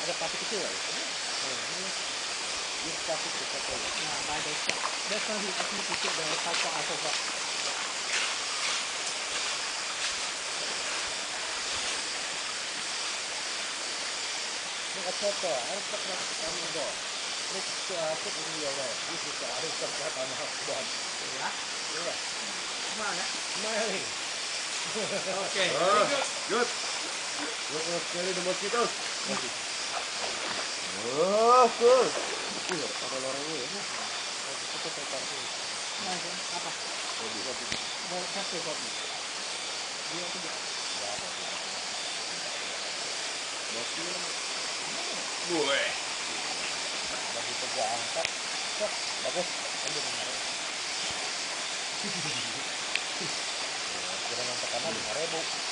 ada plastik kecil ya ini ini plastik kecil ya Nah, by the that's why we actually put it the five for alphabet. ini kecil harus pakai kamu dong ini plastik ini ya udah ini bisa harus pakai kamu dong Ya. iya Come on, ya. Smiling. Okay. Ah, good. Good for scaring the mosquitoes. Oh, cool. Uh, ada ya. Itu seperti Nah, itu apa? Well, satu kopi. Dua tiga. Gue. begitu gua angkat, wah, bagus. Ambil kemarin. Kira yang pertama lima ribu. Ya, mungkin bisa